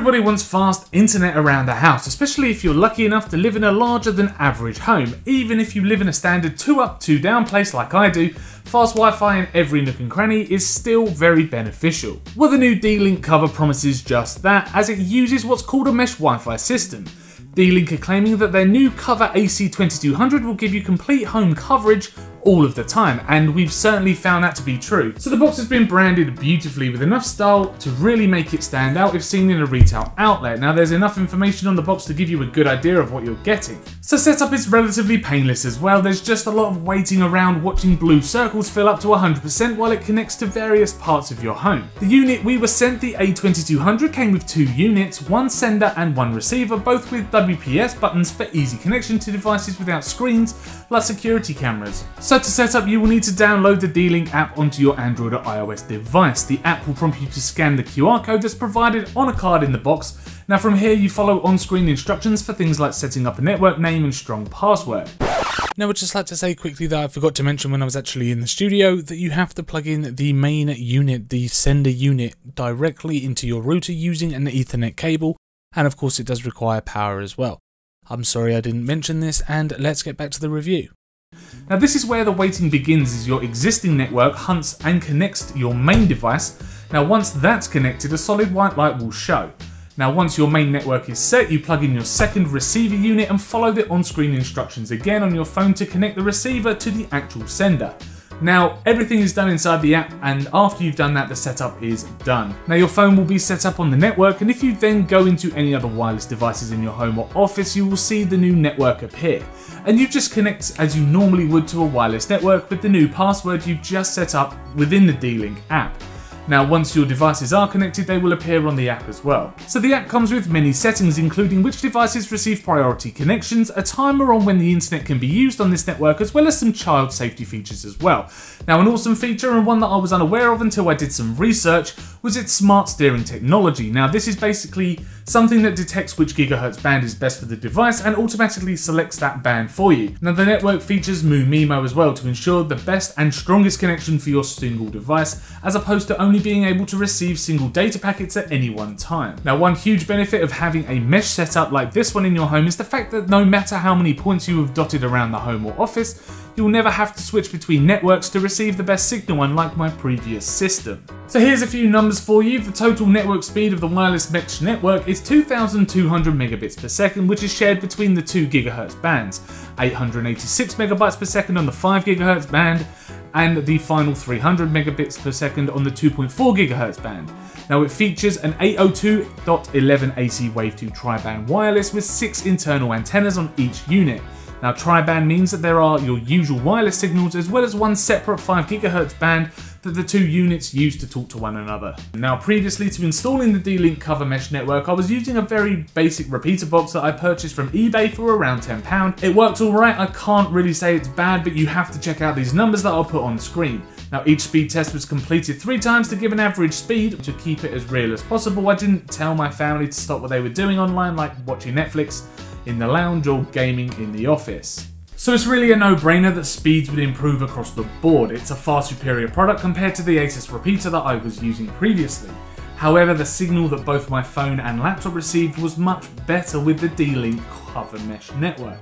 Everybody wants fast internet around the house, especially if you're lucky enough to live in a larger than average home. Even if you live in a standard 2 up, 2 down place like I do, fast Wi-Fi in every nook and cranny is still very beneficial. Well the new D-Link COVR promises just that as it uses what's called a mesh Wi-Fi system. D-Link are claiming that their new COVR AC2200 will give you complete home coverage all of the time, and we've certainly found that to be true. So the box has been branded beautifully with enough style to really make it stand out if seen in a retail outlet. Now there's enough information on the box to give you a good idea of what you're getting. So setup is relatively painless as well, there's just a lot of waiting around watching blue circles fill up to 100% while it connects to various parts of your home. The unit we were sent, the A2200, came with two units, one sender and one receiver, both with WPS buttons for easy connection to devices without screens, like security cameras. So to set up, you will need to download the D-Link app onto your Android or iOS device. The app will prompt you to scan the QR code that's provided on a card in the box. Now from here, you follow on-screen instructions for things like setting up a network name and strong password. Now, I'd just like to say quickly that I forgot to mention when I was actually in the studio that you have to plug in the main unit, the sender unit, directly into your router using an Ethernet cable, and of course it does require power as well. I'm sorry I didn't mention this, and let's get back to the review. Now this is where the waiting begins as your existing network hunts and connects your main device. Now once that's connected, a solid white light will show. Now once your main network is set, you plug in your second receiver unit and follow the on-screen instructions again on your phone to connect the receiver to the actual sender. Now, everything is done inside the app, and after you've done that, the setup is done. Now, your phone will be set up on the network, and if you then go into any other wireless devices in your home or office, you will see the new network appear. And you just connect as you normally would to a wireless network with the new password you've just set up within the D-Link app. Now once your devices are connected they will appear on the app as well. So the app comes with many settings including which devices receive priority connections, a timer on when the internet can be used on this network as well as some child safety features as well. Now an awesome feature and one that I was unaware of until I did some research was its smart steering technology. Now this is basically something that detects which gigahertz band is best for the device and automatically selects that band for you. Now the network features MU-MIMO as well to ensure the best and strongest connection for your single device as opposed to only being able to receive single data packets at any one time. Now one huge benefit of having a mesh setup like this one in your home is the fact that no matter how many points you have dotted around the home or office, you'll never have to switch between networks to receive the best signal unlike my previous system. So here's a few numbers for you. The total network speed of the wireless mesh network is 2200 megabits per second, which is shared between the 2 GHz bands, 886 megabytes per second on the 5 GHz band, and the final 300 megabits per second on the 2.4 GHz band. Now it features an 802.11ac Wave2 tri-band wireless with 6 internal antennas on each unit. Now tri-band means that there are your usual wireless signals as well as one separate 5GHz band that the two units use to talk to one another. Now previously to installing the D-Link COVR mesh network I was using a very basic repeater box that I purchased from eBay for around £10. It worked alright, I can't really say it's bad but you have to check out these numbers that I'll put on screen. Now each speed test was completed three times to give an average speed to keep it as real as possible. I didn't tell my family to stop what they were doing online like watching Netflix in the lounge or gaming in the office. So it's really a no-brainer that speeds would improve across the board. It's a far superior product compared to the Asus repeater that I was using previously. However, the signal that both my phone and laptop received was much better with the D-Link COVR mesh network.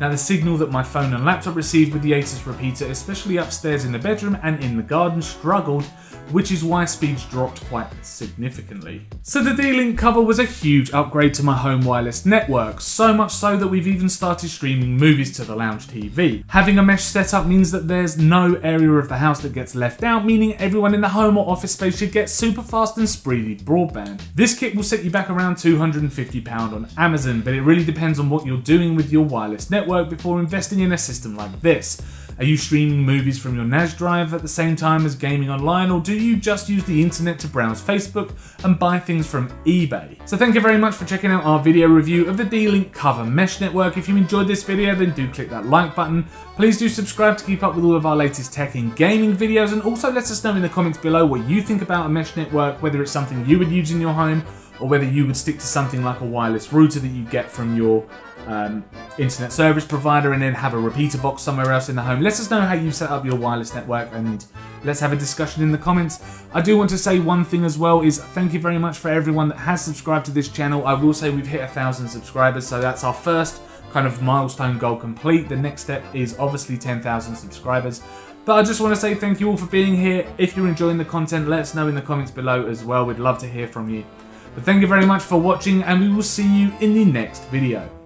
Now the signal that my phone and laptop received with the Asus repeater, especially upstairs in the bedroom and in the garden, struggled which is why speeds dropped quite significantly. So the D-Link COVR was a huge upgrade to my home wireless network, so much so that we've even started streaming movies to the lounge TV. Having a mesh setup means that there's no area of the house that gets left out, meaning everyone in the home or office space should get super fast and speedy broadband. This kit will set you back around £250 on Amazon, but it really depends on what you're doing with your wireless network before investing in a system like this. Are you streaming movies from your NAS drive at the same time as gaming online, or do you just use the internet to browse Facebook and buy things from eBay? So thank you very much for checking out our video review of the D-Link COVR mesh network. If you enjoyed this video, then do click that like button. Please do subscribe to keep up with all of our latest tech and gaming videos, and also let us know in the comments below what you think about a mesh network, whether it's something you would use in your home, or whether you would stick to something like a wireless router that you get from your um, internet service provider and then have a repeater box somewhere else in the home. Let us know how you set up your wireless network and let's have a discussion in the comments. I do want to say one thing as well is thank you very much for everyone that has subscribed to this channel. I will say we've hit a thousand subscribers, so that's our first kind of milestone goal complete. The next step is obviously 10,000 subscribers. But I just want to say thank you all for being here. If you're enjoying the content, let us know in the comments below as well. We'd love to hear from you. But thank you very much for watching and we will see you in the next video.